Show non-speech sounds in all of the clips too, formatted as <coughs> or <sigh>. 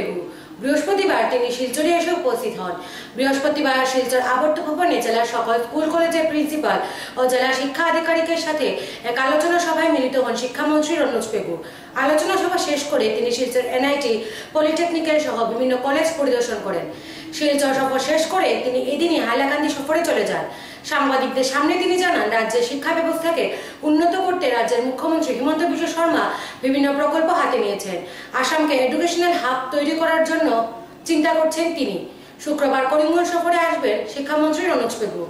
পেগু বৃহস্পতিবার তিনি শিলচরে এসে উপস্থিত হন। বৃহস্পতিবার শিলচর আবর্ত ভবনে জেলার সকল স্কুল কলেজের প্রিন্সিপাল ও জেলা শিক্ষা আধিকারিকের সাথে এক আলোচনা সভায় মিলিত হন শিক্ষামন্ত্রী রনোজ পেগু আলোচনা সভা শেষ করে তিনি শিলচর এনআইটি পলিটেকনিক্যাল সহ বিভিন্ন কলেজ পরিদর্শন করেন। শিলচর সফর শেষ করে তিনি এদিনই হাইলাকান্দি সফরে চলে যান। সাংবাদিকদের সামনে তিনি জানান, রাজ্যের শিক্ষা ব্যবস্থাকে উন্নত করতে রাজ্যের মুখ্যমন্ত্রী হিমন্ত বিশ্ব শর্মা বিভিন্ন প্রকল্প হাতে নিয়েছেন। আসামকে এডুকেশনাল হাব তৈরি করার জন্য চিন্তা করছেন তিনি। শুক্রবার করিমগঞ্জ সফরে আসবেন শিক্ষামন্ত্রী রনোজ পেগু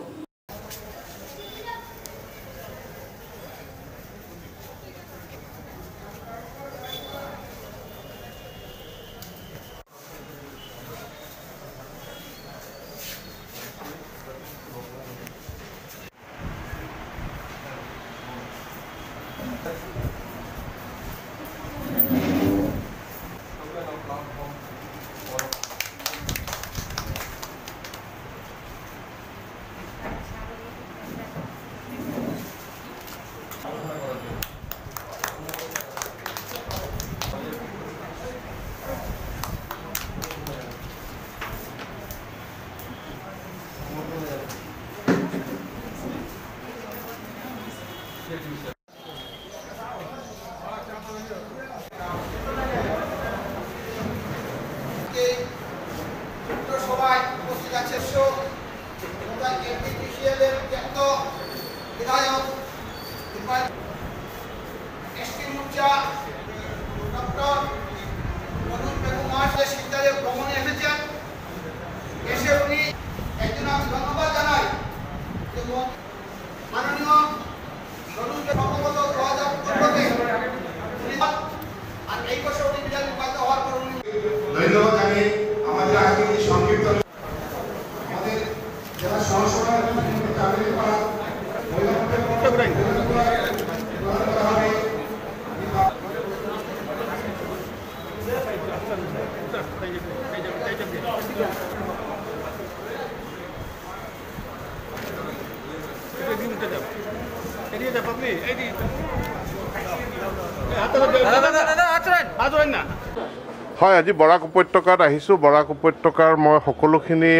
হয় আজি বৰাক উপত্যকাত আহিছোঁ। বৰাক উপত্যকাৰ মই সকলোখিনি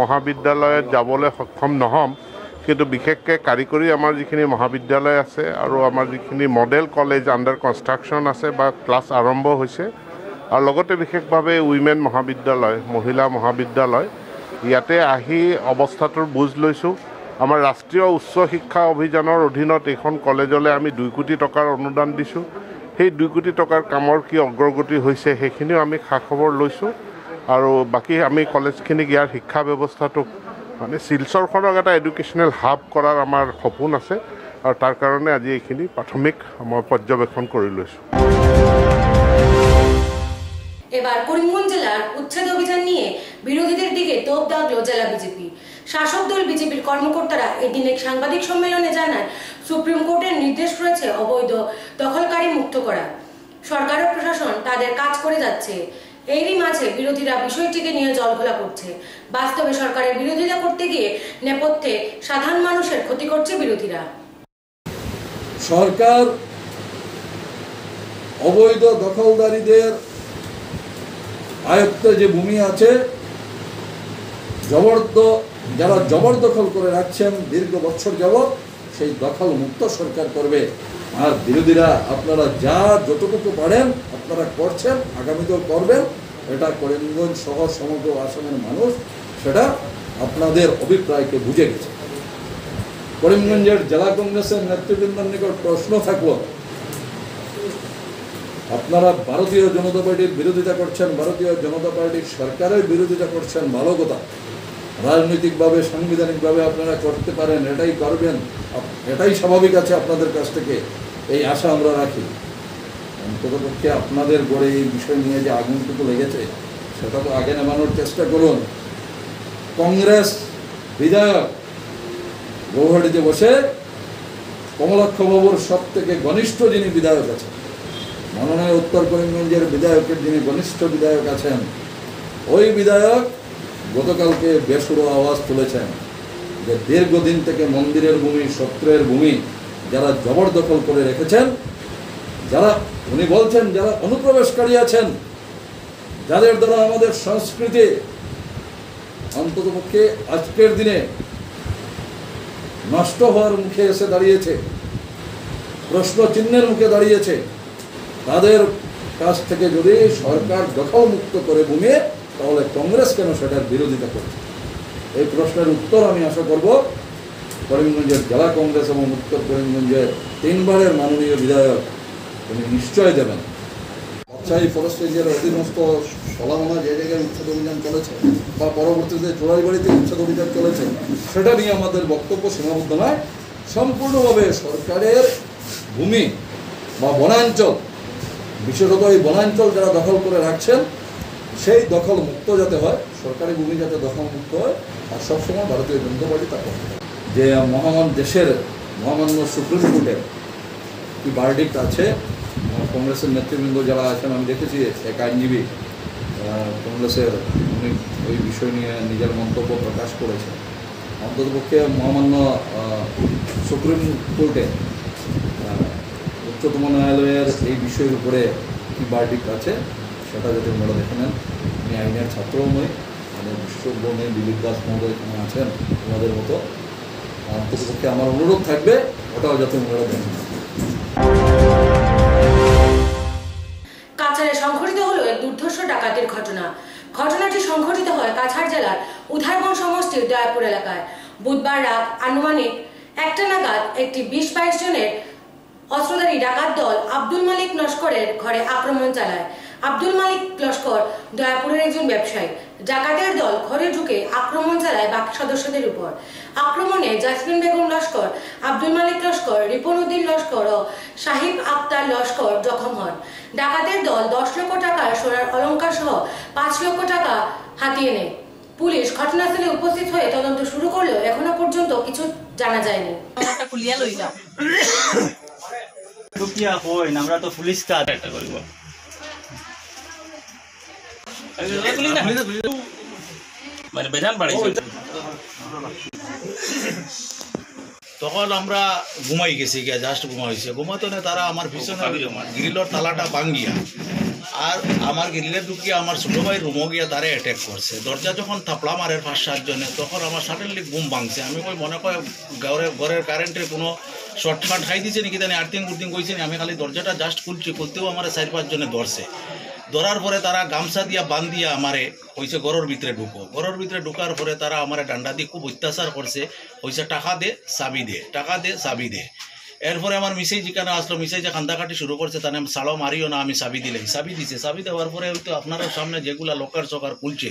মহাবিদ্যালয়ত যাবলৈ সক্ষম নহ'ম কিন্তু বিশেষকৈ কাৰিকৰী আমাৰ যিখিনি মহাবিদ্যালয় আছে আৰু আমাৰ যিখিনি মডেল কলেজ আণ্ডাৰ কনষ্ট্ৰাকশ্যন আছে বা ক্লাছ আৰম্ভ হৈছে আৰু লগতে বিশেষভাৱে উইমেন মহাবিদ্যালয় মহিলা মহাবিদ্যালয় ইয়াতে আহি অৱস্থাটোৰ বুজ লৈছোঁ। আমাৰ ৰাষ্ট্ৰীয় উচ্চ শিক্ষা অভিযানৰ অধীনত এইখন কলেজলৈ আমি দুই কোটি টকাৰ অনুদান দিছোঁ। সেই দুই কোটি টকাৰ কামৰ কি অগ্ৰগতি হৈছে সেইখিনিও আমি খা খবৰ লৈছোঁ। আৰু বাকী আমি কলেজখিনিক ইয়াৰ শিক্ষা ব্যৱস্থাটোক মানে শিলচৰখনক এটা এডুকেশ্যনেল হাব কৰাৰ আমাৰ সপোন আছে। আৰু তাৰ কাৰণে আজি এইখিনি প্ৰাথমিক মই পৰ্যবেক্ষণ কৰি লৈছোঁ। এবার করিমগঞ্জ জেলার উচ্ছেদ অভিযান নিয়ে বিরোধীদের দিকে তোপ দাগলো জেলা বিজেপি। শাসক দল বিজেপির কর্মকর্তারা এদিন এক সাংবাদিক সম্মেলনে জানান সুপ্রিম কোর্টের নির্দেশ রয়েছে অবৈধ দখলকারী মুক্ত করা। সরকার ও প্রশাসন তাদের কাজ করে যাচ্ছে। এরই মাঝে বিরোধীরা বিষয়টিকে নিয়ে জলঘোলা করছে। বাস্তবে সরকারের বিরোধিতা করতে গিয়ে নেপথ্যে সাধারণ মানুষের ক্ষতি করছে বিরোধীরা। সরকার অবৈধ দখলদারীদের আয়ত্তে যে ভূমি আছে জবরদ যারা জবরদখল করে রাখছেন দীর্ঘ বছর যাবৎ, সেই দখল মুক্ত সরকার করবে। আর বিরোধীরা, আপনারা যা যতটুকু পারেন, আপনারা করছেন, আগামীতেও করবেন। এটা করিমগঞ্জ সহ সমগ্র আসামের মানুষ, সেটা আপনাদের অভিপ্রায়কে বুঝে গেছে। করিমগঞ্জের জেলা কংগ্রেসের নেতৃবৃন্দের নিকট প্রশ্ন থাকল, আপনারা ভারতীয় জনতা পার্টির বিরোধিতা করছেন, ভারতীয় জনতা পার্টির সরকারের বিরোধিতা করছেন, ভালো কথা। রাজনৈতিকভাবে, সাংবিধানিকভাবে আপনারা করতে পারেন, এটাই করবেন। এটাই স্বাভাবিক আছে আপনাদের কাছ থেকে। এই আশা আমরা রাখি। অন্ততপক্ষে আপনাদের গড়ে এই বিষয় নিয়ে যে আগুনটুকু লেগেছে, সেটা তো আগে নামানোর চেষ্টা করুন। কংগ্রেস, বিধায়ক গৌহাটিতে বসে কমলাক্ষ বাবুর সব থেকে ঘনিষ্ঠ যিনি বিধায়ক আছেন মাননীয় উত্তর করিমগঞ্জের বিধায়কের যিনি ঘনিষ্ঠ বিধায়ক আছেন, ওই বিধায়ক গতকালকে বেসুরো আওয়াজ তুলেছেন যে দীর্ঘদিন থেকে মন্দিরের ভূমি, সত্রের ভূমি যারা জবরদখল করে রেখেছেন, যারা, উনি বলছেন যারা অনুপ্রবেশকারী আছেন, যাদের দ্বারা আমাদের সংস্কৃতি অন্ততপক্ষে আজকের দিনে নষ্ট হওয়ার মুখে এসে দাঁড়িয়েছে প্রশ্ন চিহ্নের মুখে দাঁড়িয়েছে, তাদের কাছ থেকে যদি সরকার দখল মুক্ত করে ভূমি তাহলে কংগ্রেস কেন সেটার বিরোধিতা করছে এই প্রশ্নের উত্তর আমি আশা করব করিমগঞ্জের জেলা কংগ্রেস এবং উত্তর করিমগঞ্জের তিনবারের মাননীয় বিধায়ক উনি নিশ্চয় দেবেন। রাজশাহী ফরেস্ট অধীনস্থ সলামনা যে জায়গায় উচ্ছেদ অভিযান চলেছে বা পরবর্তীতে চোরাইবাড়িতে উচ্ছেদ অভিযান চলেছে, সেটা নিয়ে আমাদের বক্তব্য সীমাবদ্ধ নয়। সম্পূর্ণভাবে সরকারের ভূমি বা বনাঞ্চল, বিশেষত এই বনাঞ্চল যারা দখল করে রাখছেন সেই দখল মুক্ত যাতে হয়, সরকারি ভূমি যাতে দখল মুক্ত হয়, আর সবসময় ভারতীয় জনতা পার্টি তা যে মহামান দেশের মহামান্য সুপ্রিম কোর্টের কি ভার্ডিক্ট আছে কংগ্রেসের নেতৃবৃন্দ যারা আছেন, আমি দেখেছি, এক আইনজীবী কংগ্রেসের উনি ওই বিষয় নিয়ে নিজের মন্তব্য প্রকাশ করেছেন। অন্ততপক্ষে মহামান্য সুপ্রিম কোর্টে উচ্চতম ন্যায়ালয়ের এই বিষয়ের উপরে কি ভার্ডিক্ট আছে যাতে ওনারা দেখে নেন। আমি আইনের ছাত্রও নই মানে নই, দিলীপ দাস মহোদয় এখানে আছেন ওনাদের মতো। অন্ততপক্ষে আমার অনুরোধ থাকবে, ওটাও যাতে ওনারা দেখেন সংঘটিত হলো ঘটনা। ঘটনাটি সংঘটিত হয় কাছাড় জেলার উধারবন সমষ্টির দয়াপুর এলাকায়। বুধবার রাত আনুমানিক একটা নাগাদ একটি বিশ বাইশ জনের অস্ত্রধারী ডাকাত দল আব্দুল মালিক লস্করের ঘরে আক্রমণ চালায়। আব্দুল মালিক লস্কর দয়াপুরের একজন ব্যবসায়ী। ডাকাতের দল ঘরে ঢুকে আক্রমণ চালায় বাকি সদস্যদের উপর। আক্রমণে জাসমিন বেগম লস্কর আব্দুল মালিক লস্কর রিপন উদ্দিন লস্কর ও সাহিব আক্তার লস্কর জখম হন। ডাকাতের দল দশ লক্ষ টাকার সোনার অলঙ্কার সহ পাঁচ লক্ষ টাকা হাতিয়ে নেয়। পুলিশ ঘটনাস্থলে উপস্থিত হয়ে তদন্ত শুরু করলেও এখনও পর্যন্ত কিছু জানা যায়নি। হয় <coughs> আমরা তো পুলিশ কাজ একটা করব মানে বেজান বাড়াইছে তখন আমরা ঘুমাই গেছি গিয়া জাস্ট ঘুমাইছে ঘুমাতে না তারা আমার পিছনে গ্রিলর তালাটা ভাঙ্গিয়া, আর আমার গ্রিলে ঢুকিয়ে আমার ছোটো ভাই রুমো গিয়া তারে অ্যাটাক করছে। দরজা যখন থাপলা মারের পাঁচ সাতজনে, তখন আমার সাডেনলি ঘুম ভাঙছে। আমি কই, মনে কয় ঘরের ঘরের কারেন্টের কোনো শর্ট ফাট খাই দিছে নাকি জানি আর্থিং কুর্তিং কইছে আমি খালি দরজাটা জাস্ট খুলছি, খুলতেও আমার চার পাঁচজনে ধরছে। ধরার পরে তারা গামছা দিয়া বান দিয়া আমারে হয়েছে ঘরের ভিতরে ঢুকো। ঘরের ভিতরে ঢুকার পরে তারা আমারে ডান্ডা দিয়ে খুব অত্যাচার করছে হয়েছে টাকা দে, চাবি দে, টাকা দে, চাবি দে। এরপরে আমার মিসেই যেখানে আসলো, মিসেই যে কান্দাকাটি শুরু করছে তাহলে সালো মারিও না, আমি চাবি দিলাম। চাবি দিছে, চাবি দেওয়ার পরে হয়তো আপনারা সামনে যেগুলা লোকার চকার খুলছে,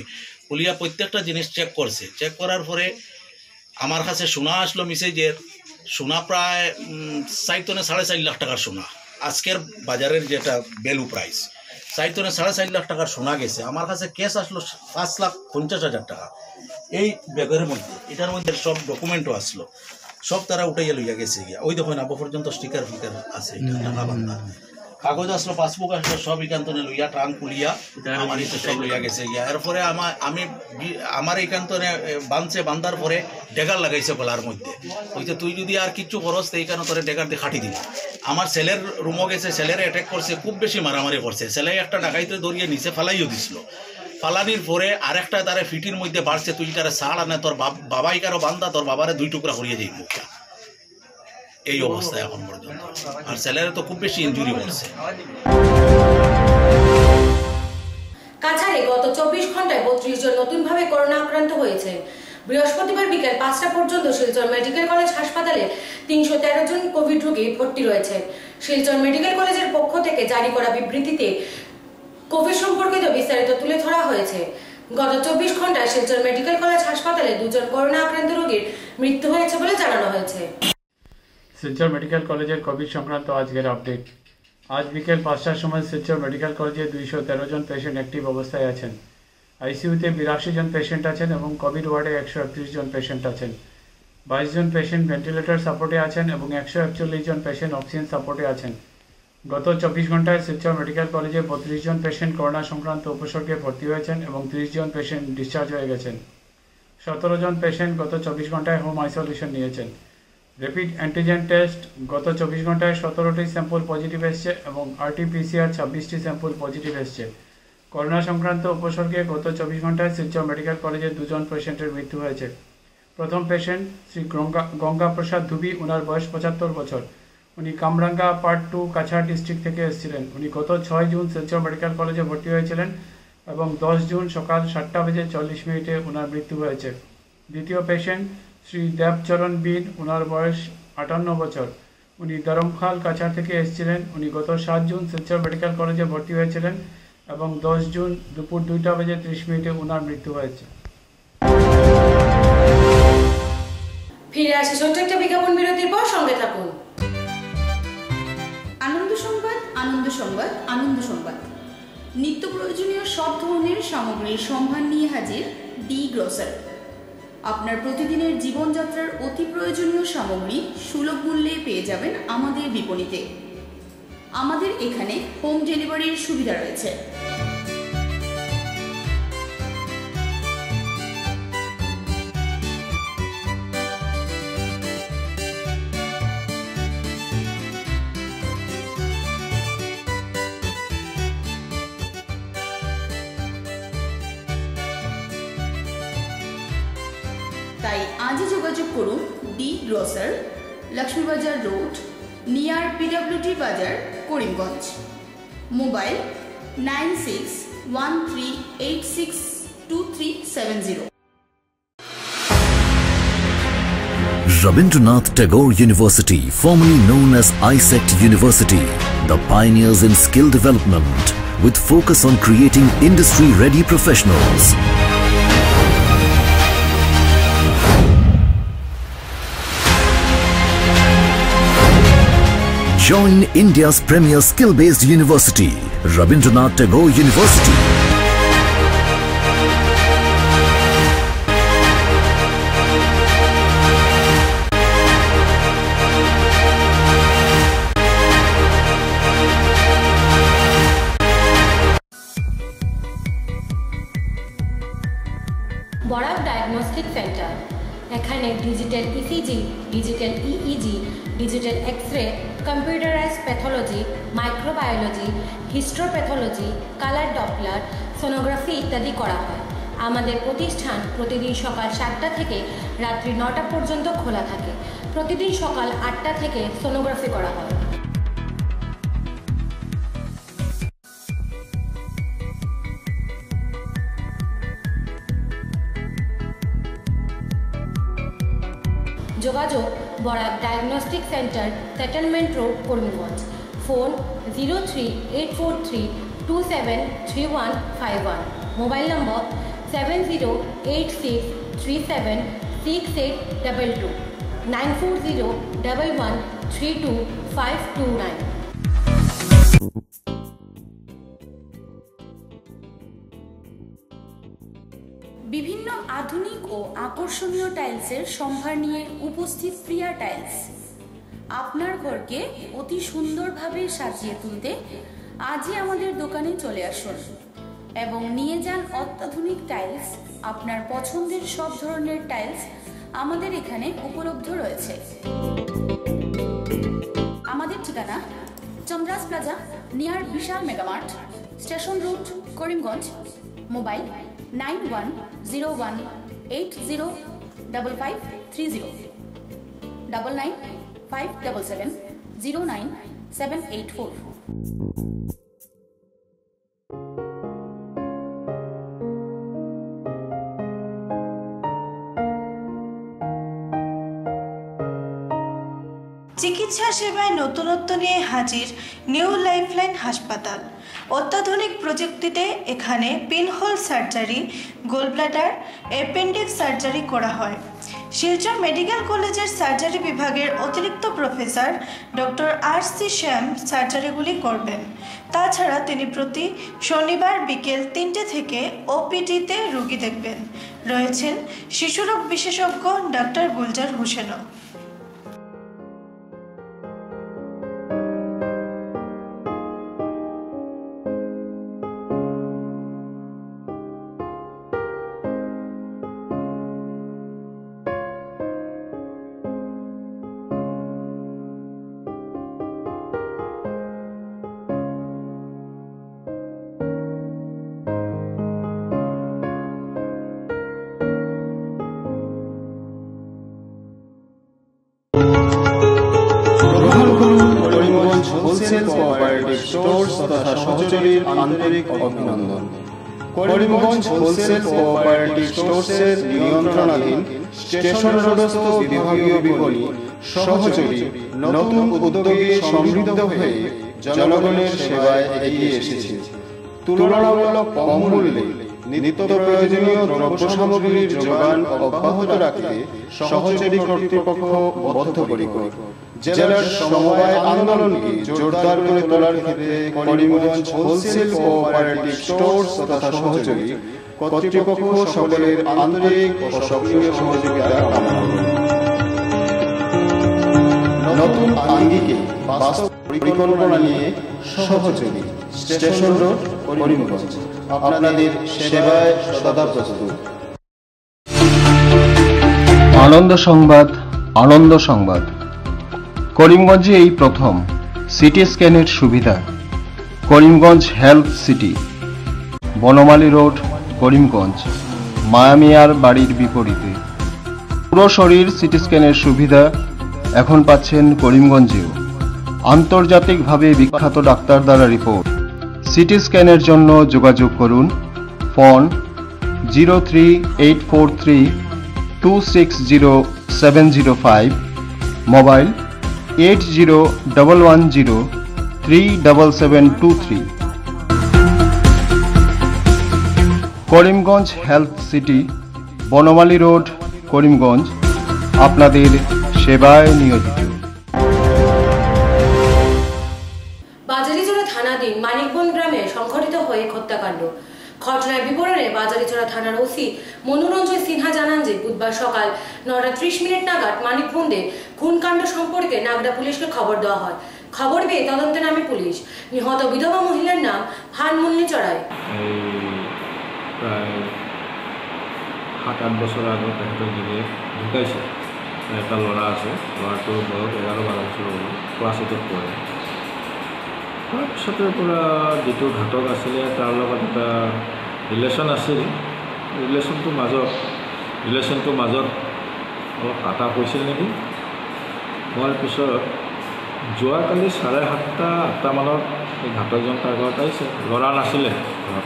খুলিয়া প্রত্যেকটা জিনিস চেক করছে। চেক করার পরে আমার কাছে সোনা আসলো মিসেজের সোনা প্রায় সাইতনে সাড়ে চার লাখ টাকার সোনা। আজকের বাজারের যেটা ভ্যালু প্রাইস সাইতনে সাড়ে চার লাখ টাকার সোনা গেছে। আমার কাছে কেস আসলো পাঁচ লাখ পঞ্চাশ হাজার টাকা। এই ব্যাগের মধ্যে এটার মধ্যে সব ডকুমেন্টও আসলো। সব তারা উঠাইয়া লইয়া গেছে গিয়া। ওই দেখুন আবু পর্যন্ত স্টিকার ফিকার আছে টাকা বান্ধা কাগজ আসলো, পাসবুক আসলো, সব এখান্তনে লইয়া ট্রাং খুলিয়া আমার এতে সব লইয়া গেছে গিয়া। এরপরে আমার, আমি আমার এইখান্তনে বাঁধছে বান্ধার পরে ডেগার লাগাইছে গলার মধ্যে। ওইতে তুই যদি আর কিচ্ছু করস, তো এইখানে তোরে ডেগার দিয়ে খাটি দিবি। আমার ছেলের রুমও গেছে, ছেলের অ্যাটাক করছে, খুব বেশি মারামারি করছে। ছেলে একটা ডাকাইতে ধরিয়ে নিচে ফালাইও দিছিল। ফালানির পরে আরেকটা তারে ফিটির মধ্যে বাড়ছে, তুই তারে সাড় আনে? তোর বাব- বাবাই কারও বান্ধা তোর বাবারে দুই টুকরা করিয়ে যাই মুখটা এই অবস্থা এখন পর্যন্ত আর ছেলের তো খুব বেশি ইঞ্জুরি করছে কাছাড়ে গত চব্বিশ ঘন্টায় বত্রিশ জন নতুনভাবে করোনা আক্রান্ত হয়েছে। বৃহস্পতিবার বিকেল পাঁচটা পর্যন্ত শিলচর মেডিকেল কলেজ হাসপাতালে তিনশো তেরো জন কোভিড রোগী ভর্তি রয়েছে। শিলচর মেডিকেল কলেজের পক্ষ থেকে জারি করা বিবৃতিতে কোভিড সম্পর্কিত বিস্তারিত তুলে ধরা হয়েছে। গত চব্বিশ ঘন্টায় শিলচর মেডিকেল কলেজ হাসপাতালে দুজন করোনা আক্রান্ত রোগীর মৃত্যু হয়েছে বলে জানানো হয়েছে। শিলচর মেডিকেল কলেজের কোভিড সংক্রান্ত আজকের আপডেট আজ বিকেল পাঁচটার সময় শিলচর মেডিকেল কলেজে দুইশো তেরো জন পেশেন্ট অ্যাক্টিভ অবস্থায় আছেন। আইসিইউতে বিরাশি জন পেশেন্ট আছেন এবং কোভিড ওয়ার্ডে একশো একত্রিশ জন পেশেন্ট আছেন। বাইশ জন পেশেন্ট ভেন্টিলেটর সাপোর্টে আছেন এবং একশো একচল্লিশ জন পেশেন্ট অক্সিজেন সাপোর্টে আছেন। গত চব্বিশ ঘন্টায় শিলচর মেডিকেল কলেজে বত্রিশ জন পেশেন্ট করোনা সংক্রান্ত উপসর্গে ভর্তি হয়েছেন এবং তিরিশ জন পেশেন্ট ডিসচার্জ হয়ে গেছেন। সতেরো জন পেশেন্ট গত চব্বিশ ঘন্টায় হোম আইসোলেশন নিয়েছেন। র্যাপিড অ্যান্টিজেন টেস্ট, গত চব্বিশ ঘন্টায় সতেরোটি স্যাম্পল পজিটিভ এসছে এবং আরটিপিসিআর ছাব্বিশটি স্যাম্পল পজিটিভ এসছে। করোনা সংক্রান্ত উপসর্গে গত চব্বিশ ঘন্টায় শিলচর মেডিকেল কলেজে দুজন পেশেন্টের মৃত্যু হয়েছে। প্রথম পেশেন্ট শ্রী গঙ্গা গঙ্গা প্রসাদ ধুবি ওনার বয়স পঁচাত্তর বছর। উনি কামরাঙ্গা পার্ট টু কাছাড় ডিস্ট্রিক্ট থেকে এসেছিলেন। উনি গত ছয় জুন শিলচর মেডিকেল কলেজে ভর্তি হয়েছিলেন এবং দশ জুন সকাল সাতটা বেজে চল্লিশ মিনিটে ওনার মৃত্যু হয়েছে। দ্বিতীয় পেশেন্ট শ্রী দেবচরণ বিন ওনার বয়স আটান্ন বছর। উনি দরমখাল কাছাড় থেকে এসেছিলেন। উনি গত সাত জুন শিলচর মেডিকেল কলেজে ভর্তি হয়েছিলেন এবং দশ জুন দুপুর দুইটা বেজে ত্রিশ মিনিটে ওনার মৃত্যু হয়েছে। ফিরে আসি ছোট্ট একটা বিজ্ঞাপন বিরতির পর সঙ্গে থাকুন। আনন্দ সংবাদ আনন্দ সংবাদ আনন্দ সংবাদ। নিত্য প্রয়োজনীয় সব ধরনের সামগ্রীর সম্ভার নিয়ে হাজির ডি গ্রোসার। আপনার প্রতিদিনের জীবনযাত্রার অতি প্রয়োজনীয় সামগ্রী সুলভ মূল্যে পেয়ে যাবেন আমাদের বিপণীতে। আমাদের এখানে হোম ডেলিভারির সুবিধা রয়েছে। The grocer Lakshmibazar road near PWD Bazar Karimganj mobile nine six one three eight six two three seven zero Rabindranath Tagore University, formerly known as ISECT University, the pioneers in skill development with focus on creating industry-ready professionals. Join India's premier skill-based university, Rabindranath Tagore University. Pathology microbiology histopathology colour Doppler sonography ইত্যাদি করা হয়। আমাদের প্রতিষ্ঠান প্রতিদিন সকাল সাতটা থেকে রাত্রি নটা পর্যন্ত খোলা থাকে। প্রতিদিন সকাল আটটা থেকে সোনোগ্রাফি করা হয়। যোগাযোগ Barak diagnostic centre settlement road Karimganj. Phone zero three eight four three two seven three one five one. Mobile number seven zero eight six three seven six eight double two. Nine four zero double one three two five two nine. বিভিন্ন আধুনিক ও আকর্ষণীয় টাইলসের সম্ভার নিয়ে উপস্থিত Priya tiles. আপনার ঘরকে অতি সুন্দরভাবে সাজিয়ে তুলতে আজই আমাদের দোকানে চলে আসুন এবং নিয়ে যান অত্যাধুনিক টাইলস। আপনার পছন্দের সব ধরনের টাইলস আমাদের এখানে উপলব্ধ রয়েছে। আমাদের ঠিকানা Chandras plaza, near Vishal Megamart, station road, Karimganj, mobile nine one zero one eight zero double five three zero. Double nine five double seven zero nine seven eight four চিকিৎসা সেবায় নতুনত্ব নিয়ে হাজির নিউ লাইফলাইন হাসপাতাল। অত্যাধুনিক প্রযুক্তিতে এখানে pinhole surgery, gallbladder, appendix surgery করা হয়। শিলচর মেডিকেল কলেজের সার্জারি বিভাগের অতিরিক্ত professor doctor R C Shyam সার্জারিগুলি করবেন। তাছাড়া তিনি প্রতি শনিবার বিকেল তিনটে থেকে ওপিডিতে রুগী দেখবেন। রয়েছেন শিশুরোগ বিশেষজ্ঞ ডক্টর গুলজার হোসেনও। সহচরীর আন্তরিক অভিনন্দন। করিমগঞ্জ হোলসেল কোঅপারেটিভ স্টোর্সের নিয়ন্ত্রণাধীন স্টেশন রোডস্থ বিভাগীয় সহচরী নতুন উদ্যোগে সমৃদ্ধ হয়ে জনগণের সেবায় এগিয়ে এসেছে। তুলনামূলক কম মূল্যে নিত্য প্রয়োজনীয় দ্রব্য সামগ্রীর যোগান অব্যাহত রাখতে সহচরী কর্তৃপক্ষ বদ্ধপরিকর। জেলার সমবায় আন্দোলনকে জোরদার করে তোলার ক্ষেত্রে করিমগঞ্জ হোলসেল কোঅপারেটিভ স্টোর্স তথা সহচরী কর্তৃপক্ষ সকলের আন্তরিক ও সক্রিয় সহযোগিতা কামনা। করে। নতুন আঙ্গিকে বাস্তব পরিকল্পনা নিয়ে সহযোগী স্টেশন রোড করিমগঞ্জ। আপনাদের সেবায় সদা প্রস্তুত। আনন্দ সংবাদ আনন্দ সংবাদ। করিমগঞ্জে এই প্রথম সিটি স্ক্যানের সুবিধা। Karimganj health city. Banamali road, Karimganj. মায়ামিয়ার বাড়ির বিপরীতে। পুরো শরীর সিটি স্ক্যানের সুবিধা, এখন পাচ্ছেন করিমগঞ্জেও। আন্তর্জাতিকভাবে বিখ্যাত ডাক্তার দ্বারা রিপোর্ট। সিটি স্ক্যানের জন্য যোগাযোগ করুন। Phone zero three eight four three two six zero seven zero five. Mobile eight zero double one zero three double seven two three Karimganj health city, Banamali road, Karimganj, আপনাদের সেবায় নিয়োজিত। থানাধীন মানিকবন গ্রামে সংঘটিত হয়ে হত্যাকাণ্ড। বিবরণে বাজারিচোড়া থানার ওসি মনোরঞ্জন সিনহা বুধবার সকাল নটা ত্রিশ মিনিট নাগাদ মানিকবন্দে খুনকাণ্ড সম্পর্কে নাগরা পুলিশকে খবর দেওয়া হয়। খবর পেয়ে তদন্তে নামে পুলিশ। নিহত বিধবা মহিলার নাম ভানমুন্নি এই সাত আঠ বছৰ আগত তেখেতৰ গিৰিয়ে ঢুকাইছে। এটা ল'ৰা আছে ল'ৰাটোৰ বয়স এঘাৰ বাৰ বছৰ হ'ল ক্লাছ এইটত পঢ়ে তাৰপিছতে পৰা যিটো ঘাতক আছিলে, তাৰ লগত এটা ৰিলেশ্যন আছিল। ৰিলেশ্যনটোৰ মাজত ৰিলেশ্যনটোৰ মাজত অলপ কাটা হৈছিল নেকি? হোৱাৰ পিছত যোৱাকালি চাৰে সাতটা আঠটামানত এই ঘাতকজন তাৰ ঘৰত আহিছে। ল'ৰা নাছিলে ঘৰত।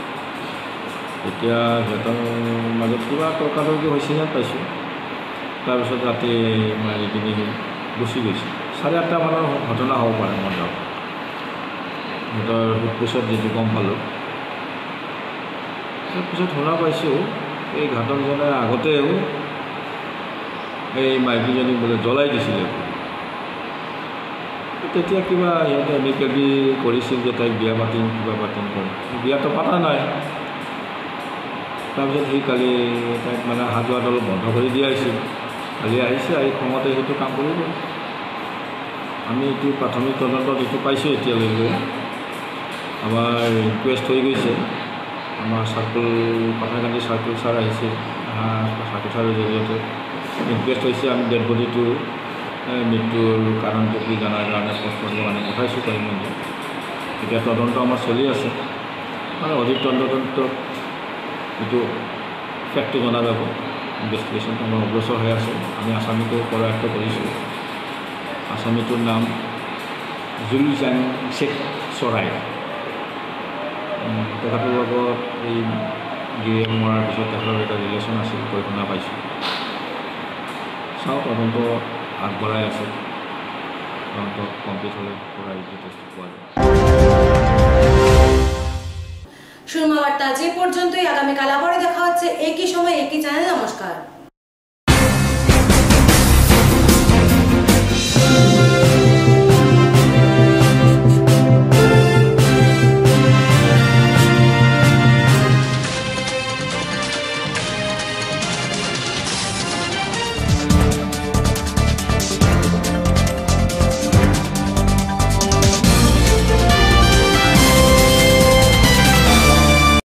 এতিয়া সিহঁতৰ মাজত কিবা তৰ্কাতৰ্কি হৈছে যেন পাইছোঁ। তাৰপিছত ৰাতি মাৰি কিনি গুচি গৈছে। চাৰে আঠটামানৰ ঘটনা হ'ব পাৰে মই যাওঁ সিহঁতৰ সোধপোছত যিটো গম পালোঁ। তাৰপিছত শুনা পাইছোঁ এই ঘাতকজনে আগতেও এই মাইকীজনীক বোলে জ্বলাই দিছিলে। তেতিয়া কিবা সিহঁতে এমিকেলি কৰিছিল যে তাইক বিয়া পাতিম কিবা পাতিম কৰি বিয়াটো পতা নাই। তাৰপিছত সি কালি তাইক মানে অহা যোৱাটো অলপ বন্ধ কৰি দিয়া হৈছিল। কালি আহিছে আহি খঙতে সেইটো কাম কৰিব। আমি এইটো প্ৰাথমিক তদন্তত এইটো পাইছোঁ এতিয়ালৈকে। আমাৰ ৰিকুৱেষ্ট হৈ গৈছে। আমাৰ চাৰ্কুল কথাকান্দি চাৰ্কুল ছাৰ আহিছে চাৰ্কুল ছাৰৰ জৰিয়তে ৰিকুৱেষ্ট হৈছে আমি ডেড বডিটো মৃত্যুৰ কাৰণটো কি জনাৰ কাৰণে পষ্টমৰ্টেমৰ কাৰণে পঠাইছোঁ কৰিমগঞ্জ এতিয়া তদন্ত আমাৰ চলি আছে। মানে অধিক তদন্ত এইটো ফেক্টটো জনা যাব ইনভেষ্টিগেশ্যনটো আমাৰ অগ্ৰসৰ হৈ আছে। আমি আছামীকো কৰায়ত্ব কৰিছোঁ আছামীটোৰ নাম জুলজান শ্বেখ চৰাই তেখেতৰ লগত এই গিৰিয়েক মৰাৰ পিছত তেখেতৰ এটা ৰিলেশ্যন আছিল, কৈ শুনা পাইছোঁ। চাওঁ তদন্ত আগবঢ়াই আছে। তদন্ত কমপ্লিট হ'লে পৰা টেষ্ট পোৱা সুরমা বার্তা যে পর্যন্তই আগামীকাল আবারও দেখা হচ্ছে, একই সময় একই চ্যানেল নমস্কার।